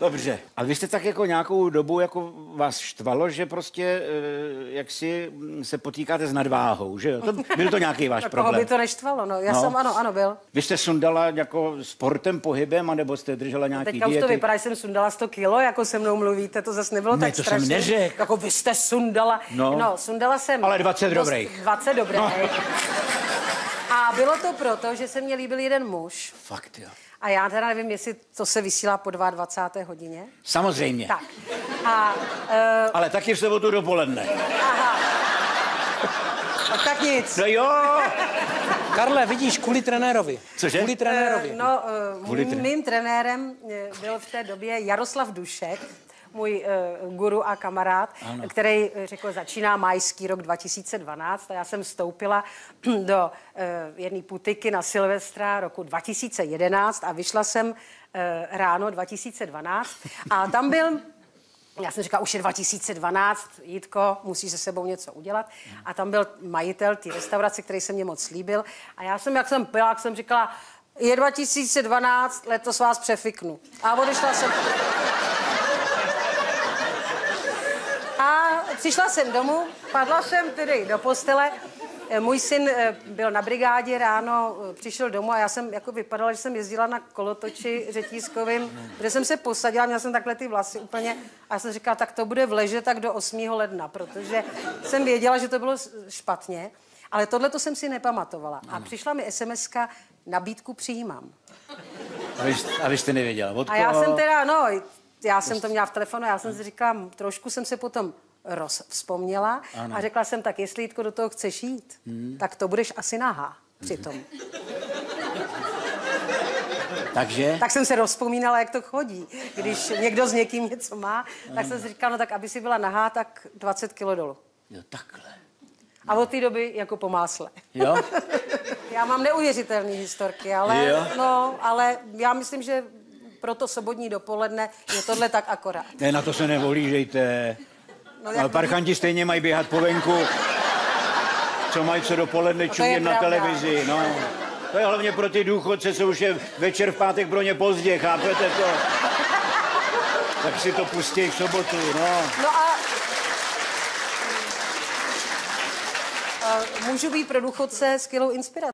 Dobře. A vy jste tak jako nějakou dobu jako vás štvalo, že prostě eh, jak si mm, se potýkáte s nadváhou, že jo? To, byl to nějaký váš koho problém? by to neštvalo, no. Já No. jsem, ano, ano, byl. Vy jste sundala jako sportem, pohybem, anebo jste držela nějaký Teďka už to diety? vypadá, že jsem sundala 100 kilo, jako se mnou mluvíte, to zase nebylo Ne, tak to jsem strašné. neřekl. Jako vy jste sundala. No. no sundala jsem. Ale 20 dost- dobrých. 20 dobrých. No. A bylo to proto, že se mně líbil jeden muž. Fakt, jo. A já teda nevím, jestli to se vysílá po 22. hodině. Samozřejmě. Tak. A, uh, Ale taky v sobotu dopoledne. tak nic. No jo. Karle, vidíš, kvůli trenérovi. Cože? Kvůli trenérovi. Eh, No, uh, Kvůli mým, tre- mým trenérem byl v té době Jaroslav Dušek, můj uh, guru a kamarád, ano. který eh, řekl, začíná majský rok 2012 a já jsem vstoupila do uh, jedné putiky na Silvestra roku 2011 a vyšla jsem uh, ráno 2012 a tam byl já jsem říkala, už je 2012, Jitko, musí se sebou něco udělat. A tam byl majitel té restaurace, který se mě moc líbil. A já jsem, jak jsem pila, jak jsem říkala, je 2012, letos vás přefiknu. A odešla jsem. Přišla jsem domů, padla jsem tedy do postele. Eh, Můj syn eh, byl na brigádě ráno, eh, přišel domů a já jsem jako vypadala, že jsem jezdila na kolotoči řetízkovým, kde jsem se posadila, měla jsem takhle ty vlasy úplně a já jsem říkala, tak to bude v leže tak do 8. ledna, protože jsem věděla, že to bylo špatně, ale tohle to jsem si nepamatovala. A přišla mi SMS-ka, nabídku přijímám. A vy, jste- a nevěděla, od A já jsem teda, no, já jsem to měla v telefonu, já jsem si říkala, trošku jsem se potom roz, vzpomněla a řekla jsem, tak jestli Jitko do toho chceš jít, Hmm. tak to budeš asi nahá přitom. Takže? Tak jsem se rozpomínala, jak to chodí. Když někdo s někým něco má, tak jsem si říkala, no tak aby si byla nahá, tak 20 kilo dolů. Jo, takhle. A od té doby jako po másle. Jo? Já mám neuvěřitelné historky, ale, Jo? no, ale já myslím, že pro to sobotní dopoledne je tohle tak akorát. Ne, na to se nevolížejte. No, No, jak parchanti stejně mají běhat po venku. Co mají co dopoledne No, čumět na televizi. No. To je hlavně pro ty důchodce, co už je večer v pátek pro ně pozdě, chápete to? Tak si to pustí v sobotu, no. No a můžu být pro důchodce skvělou inspirací.